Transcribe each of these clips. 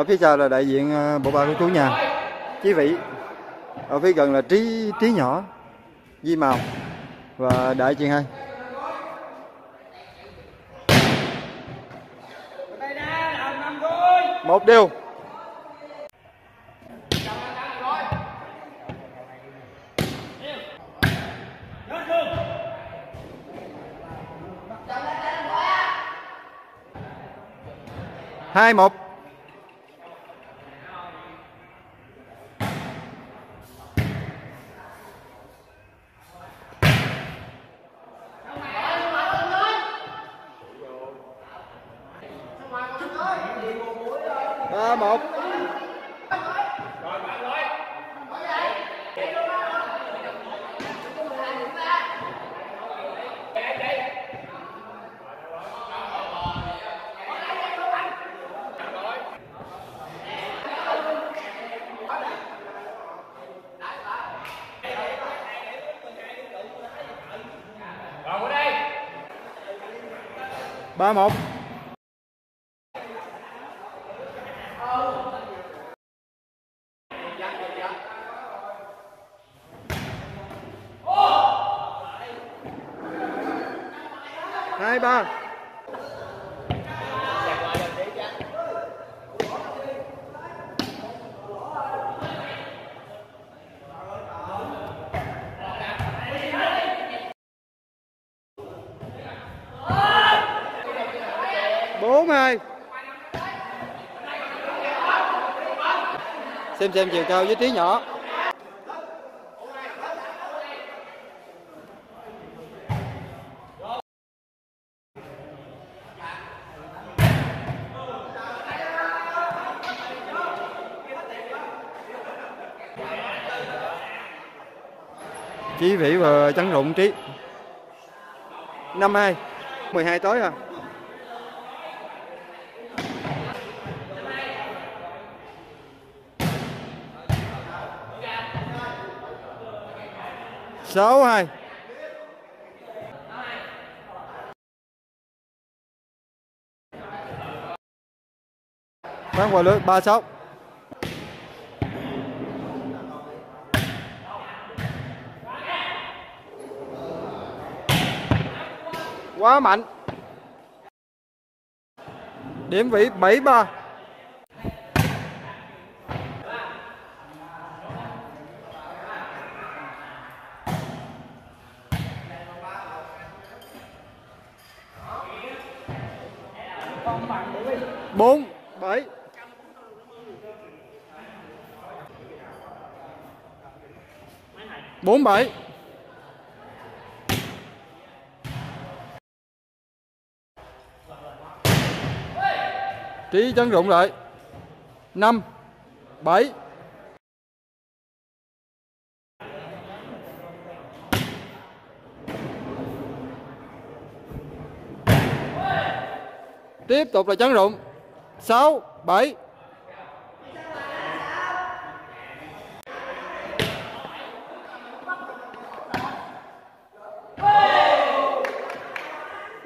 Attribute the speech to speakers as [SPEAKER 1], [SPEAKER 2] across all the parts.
[SPEAKER 1] ở phía sau là đại diện ờ, bộ ba của chú nhà. Chí vị, ở phía gần là trí trí nhỏ, di màu và đại diện hai. Một điều hai một ba một ba một. Hai ba bốn hai xem xem, chiều cao với trí nhỏ. Chí vĩ và trắng rụng trí. Năm hai, mười hai tối à 6 2 Phát quả lưới 36 Quá mạnh. Điểm vị 73 bốn bảy. Bốn bảy. Trí chấn rụng lại. Năm bảy. Tiếp tục là chấn rụng. Sáu bảy.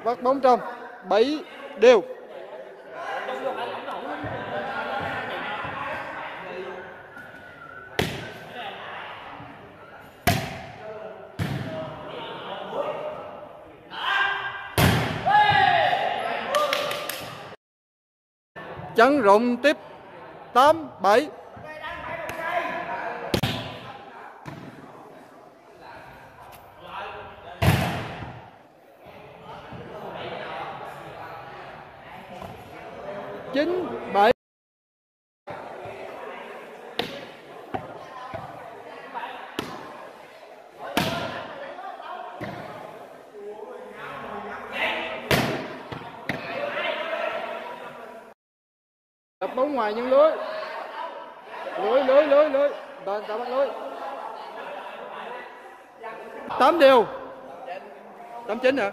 [SPEAKER 1] Bắt bóng trong bảy đều. Chấn rụng tiếp. Tám bảy. Chín bảy. Bóng ngoài nhưng lưới. Lưới lưới lưới lưới. Ta ta bắt lưới. Tám điều. Tám chín hả?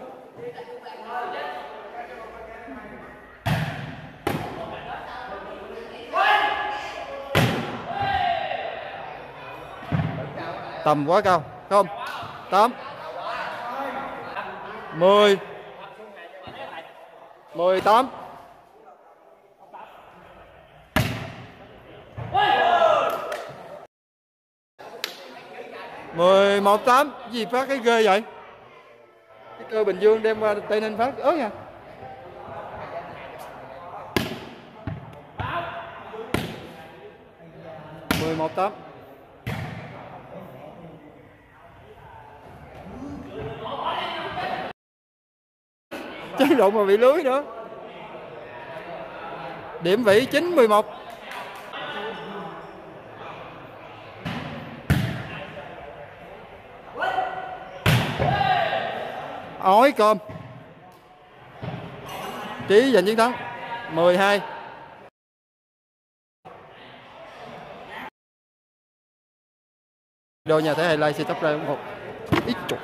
[SPEAKER 1] Tầm quá cao không? Tám. Mười. Mười tám. 11 8 gì phát cái ghê vậy? Cái cơ Bình Dương đem qua Tây Ninh phát ớt nha. mười một tám. Cháy rụng mà bị lưới nữa. Điểm vị chín mười một ói cơm trí giành chiến thắng. 12 đôi nhà thế lai sẽ tấp ra ủng hộ ít chục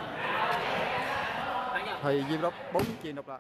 [SPEAKER 1] thầy Diêm Đốc bốn chiên độc lại